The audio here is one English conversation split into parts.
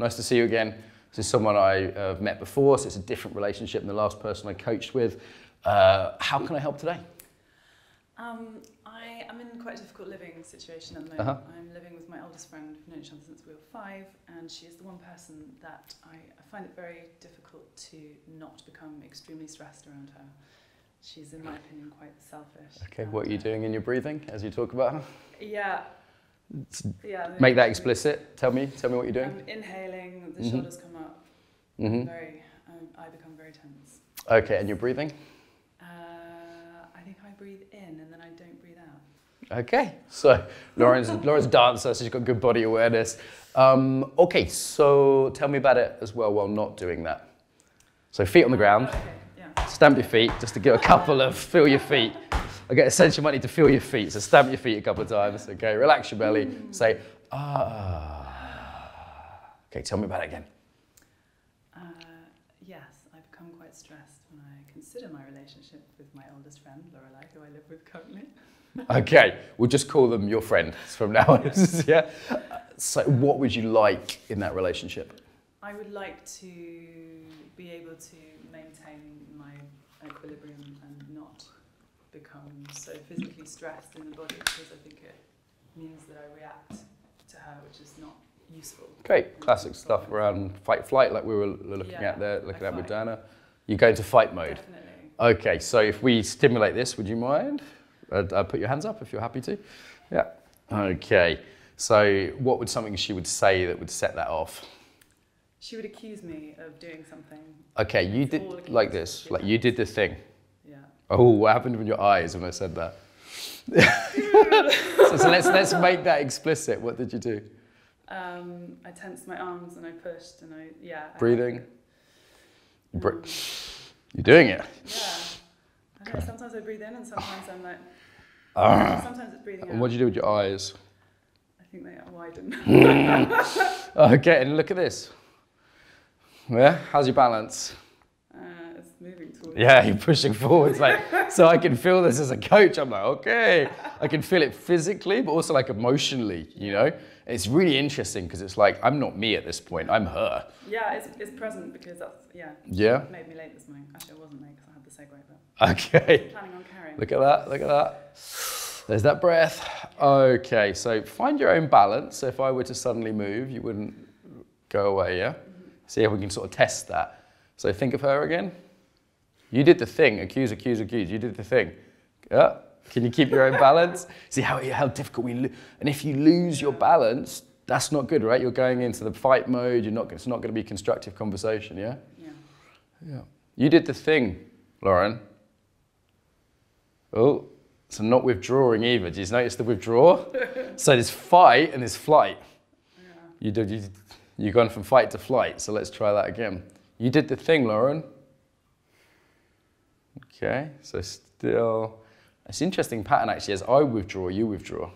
Nice to see you again. This is someone I have uh, met before, so it's a different relationship than the last person I coached with. Uh, how can I help today? Um, I am in quite a difficult living situation at the moment. Uh-huh. I'm living with my oldest friend. We've known each other since we were five, and she is the one person that I, I find it very difficult to not become extremely stressed around her. She's, in my opinion, quite selfish. Okay, what are you doing in your breathing as you talk about her? Yeah, yeah, Make that explicit. Tell me, tell me what you're doing. I'm inhaling, the mm-hmm. shoulders come up. Mm-hmm. Very, um, I become very tense. Okay, and you're breathing? Uh, I think I breathe in and then I don't breathe out. Okay, so Lauren's Lauren's a dancer, so she's got good body awareness. Um, okay, so tell me about it as well while not doing that. So feet on the ground. Okay, yeah. Stamp your feet just to get a couple of feel your feet. I get essential money to feel your feet. So stamp your feet a couple of times. Okay, relax your belly. Say, ah. Okay, tell me about it again. Uh, yes, I become quite stressed when I consider my relationship with my oldest friend, Lorelei, who I live with currently. okay, we'll just call them your friends from now on. yeah. So, what would you like in that relationship? I would like to be able to maintain my equilibrium and not become so physically stressed in the body because I think it means that I react to her, which is not useful. Great, classic stuff around fight flight, like we were looking yeah, at there, looking at with Dana. You go into fight mode. Definitely. Okay, so if we stimulate this, would you mind? Uh, uh, put your hands up if you're happy to. Yeah. Okay. So, what would something she would say that would set that off? She would accuse me of doing something. Okay, you did like this, like you did the thing. Oh, what happened with your eyes when I said that? so, so, let's let's make that explicit. What did you do? Um, I tensed my arms and I pushed and I yeah. Breathing. I, um, You're doing it. Yeah. I sometimes I breathe in and sometimes I'm like. Uh, sometimes it's breathing out. And what do you do with your eyes? I think they widen. okay, and look at this. Yeah, how's your balance? Moving towards. Yeah, you're pushing forwards. Like, so I can feel this as a coach. I'm like, okay, I can feel it physically, but also like emotionally. You know, it's really interesting because it's like I'm not me at this point. I'm her. Yeah, it's, it's present because that's yeah. Yeah. Made me late this morning. Actually, I wasn't late because I had the Segway. But okay. Planning on carrying. Look at that. Look at that. There's that breath. Okay, so find your own balance. So if I were to suddenly move, you wouldn't go away, yeah? Mm-hmm. See if we can sort of test that. So think of her again. You did the thing, accuse, accuse, accuse. You did the thing. Yeah. Can you keep your own balance? See how, how difficult we lose. And if you lose your balance, that's not good, right? You're going into the fight mode. You're not, it's not going to be constructive conversation, yeah? Yeah. Yeah. You did the thing, Lauren. Oh, so not withdrawing either. Did you notice the withdraw? so there's fight and there's flight. Yeah. You did, you, you've gone from fight to flight. So let's try that again. You did the thing, Lauren. Okay, so still, it's an interesting pattern actually. As I withdraw, you withdraw.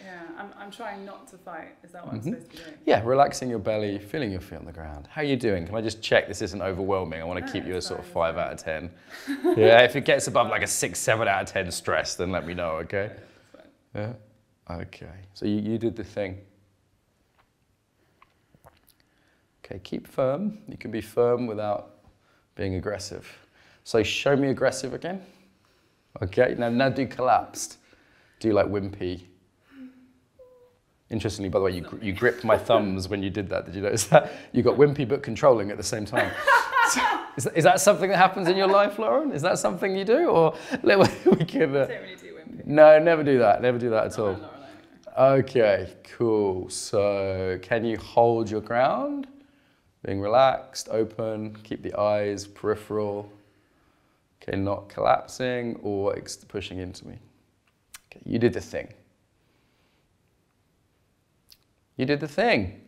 Yeah, I'm, I'm trying not to fight. Is that what mm-hmm. I'm supposed to be? Yeah, relaxing your belly, feeling your feet on the ground. How are you doing? Can I just check this isn't overwhelming? I want to no, keep you a sort of five out of ten. yeah, if it gets above like a six, seven out of ten stress, then let me know. Okay. Yeah. Okay. So you, you did the thing. Okay, keep firm. You can be firm without being aggressive. So show me aggressive again. Okay, now, now do collapsed. Do like wimpy. Interestingly, by the way, you, you gripped my thumbs when you did that. Did you notice that? You got wimpy but controlling at the same time. So, is, that, is, that something that happens in your life, Lauren? Is that something you do? Or we can. Uh, really do no, never do that. Never do that at all. Okay, cool. So, can you hold your ground? Being relaxed, open, keep the eyes peripheral. Okay, not collapsing or pushing into me. Okay, you did the thing. You did the thing.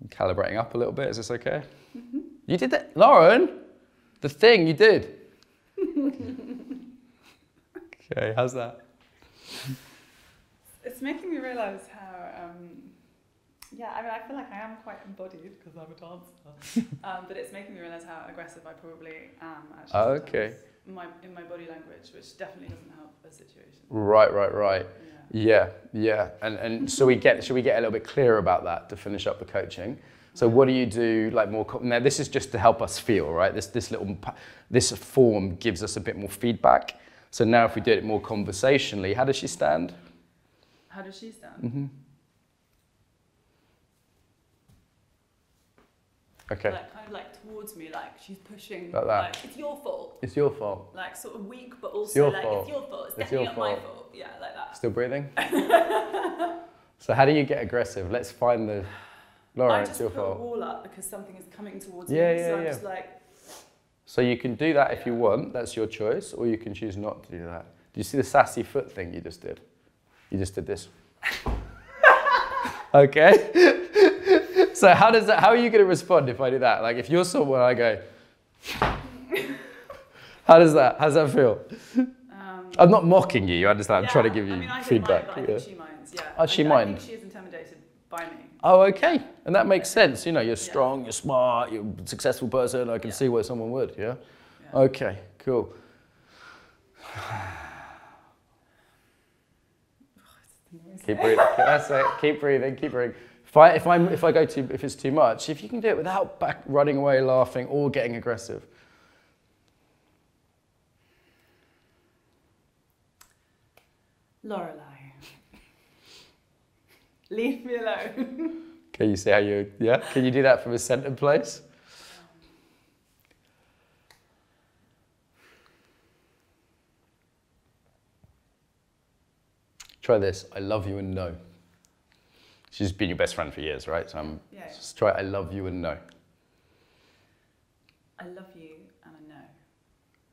I'm calibrating up a little bit. Is this okay? Mm-hmm. You did that, Lauren. The thing you did. okay, how's that? It's making me realize how um, yeah, I mean, I feel like I am quite embodied because I'm a dancer. um, but it's making me realize how aggressive I probably am. Actually, oh, okay. In my in my body language, which definitely doesn't help a situation. Right, right, right. Yeah, yeah, yeah. And and so we get should we get a little bit clearer about that to finish up the coaching? So what do you do like more, now this is just to help us feel, right? This, this little, this form gives us a bit more feedback. So now if we did it more conversationally, how does she stand? How does she stand? Mm-hmm. Okay. Like kind of like towards me, like she's pushing. Like that. Like, it's your fault. It's your fault. Like sort of weak, but also your like fault. it's your fault. It's, It's definitely not my fault. fault. Yeah, like that. Still breathing? so how do you get aggressive? Let's find the, Laura, I it's just put a wall up because something is coming towards Yeah, me. yeah, so I'm yeah. just like, So you can do that if you want, that's your choice, or you can choose not to do that. Do you see the sassy foot thing you just did? You just did this. okay? So how does that, how are you going to respond if I do that? Like if you're someone, I go, how does that, how does that feel? um, I'm not mocking you, you understand, I'm trying to give you I mean, I feedback. Mind, yeah. think she minds. Yeah. Oh, she I, I think she is intimidated by me. Oh, okay. And that makes sense. You know, you're strong, you're smart, you're a successful person. I can Yeah. see why someone would, yeah? Yeah. Okay, cool. Keep breathing. That's it. Keep breathing. Keep breathing. If I, if, I'm, if I go too, if it's too much, if you can do it without back running away, laughing, or getting aggressive. Lorelei. Leave me alone. Can you see how you, yeah? Can you do that from a centered place? Try this. I love you and no. She's been your best friend for years, right? So I'm, Yeah, yeah. just try I love you and no. I love you and I know.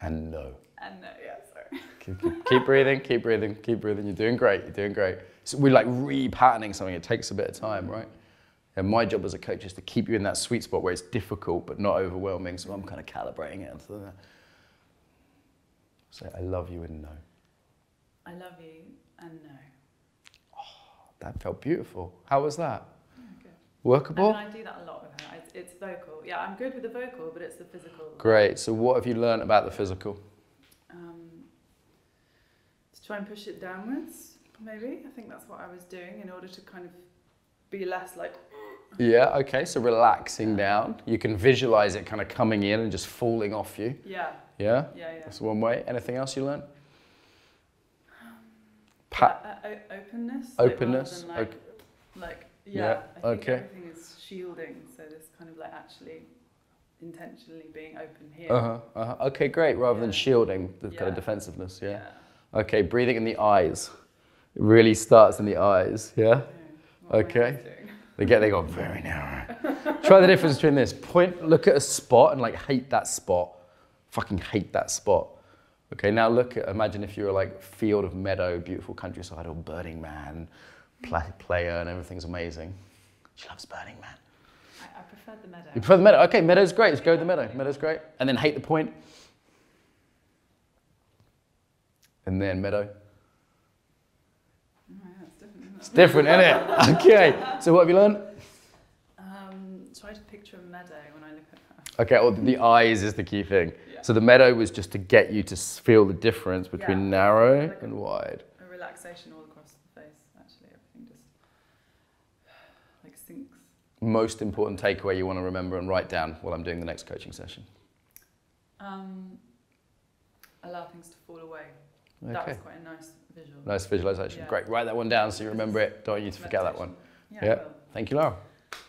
And no. And no, yeah, sorry. Keep, keep- keep breathing, keep breathing, keep breathing. You're doing great, you're doing great. So we're like re-patterning something. It takes a bit of time, right? And my job as a coach is to keep you in that sweet spot where it's difficult but not overwhelming. So I'm kind of calibrating it. So that. Say, I love you and no. I love you and no. That felt beautiful. How was that? Good. I Workable? mean, I do that a lot with her. It's, it's vocal. Yeah, I'm good with the vocal, but it's the physical. Great. So what have you learned about the physical? Um, to try and push it downwards, maybe. I think that's what I was doing in order to kind of be less like. Yeah, okay. So relaxing down. You can visualize it kind of coming in and just falling off you. Yeah, Yeah? yeah, yeah. That's one way. Anything else you learned? O- openness. Openness, Like, rather than, like, like yeah. Yeah, I think okay. everything is shielding, so this kind of like actually intentionally being open here. Uh-huh, uh-huh. Okay, great. Rather than shielding, the kind of defensiveness. yeah. Yeah. Okay, breathing in the eyes. It really starts in the eyes, yeah? Yeah, Okay. They get, they got very narrow. Try the difference between this. Point, look at a spot and like hate that spot. Fucking hate that spot. Okay, now look at, imagine if you were like field of meadow, beautiful countryside, or Burning Man, pla- player, and everything's amazing. She loves Burning Man. I, I prefer the meadow. You prefer the meadow? Okay, meadow's great. Let's go with the meadow. Meadow's great. And then hate the point. And then meadow. It's different, isn't it? It's different, isn't it? Okay. So what have you learned? Um, try to picture a meadow when I look at her. Okay, well, the eyes is the key thing. Yeah. So the meadow was just to get you to feel the difference between Yeah. narrow Like and wide. A relaxation all across the face, actually. Everything just like sinks. Most important takeaway you want to remember and write down while I'm doing the next coaching session. Um, allow things to fall away. That Okay. was quite a nice visual. Nice visualization. Yeah. Great. Write that one down so you remember it. Don't want you to forget that one. Yeah. I. Thank you, Lauren.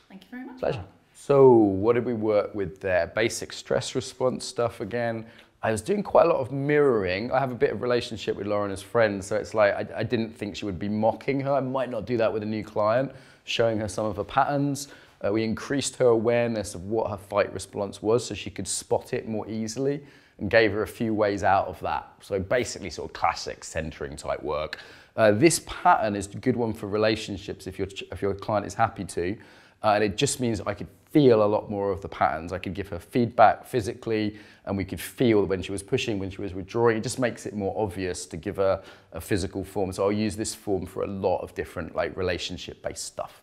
Thank you very much. Pleasure. So, what did we work with there? Basic stress response stuff again. I was doing quite a lot of mirroring. I have a bit of relationship with Lauren as friends, so it's like I, I didn't think she would be mocking her. I might not do that with a new client, showing her some of her patterns. Uh, we increased her awareness of what her fight response was so she could spot it more easily and gave her a few ways out of that. So basically sort of classic centering type work. Uh, this pattern is a good one for relationships if your, if your client is happy to. Uh, and it just means I could feel a lot more of the patterns. I could give her feedback physically, and we could feel when she was pushing, when she was withdrawing. It just makes it more obvious to give her a physical form. So I'll use this form for a lot of different like relationship-based stuff.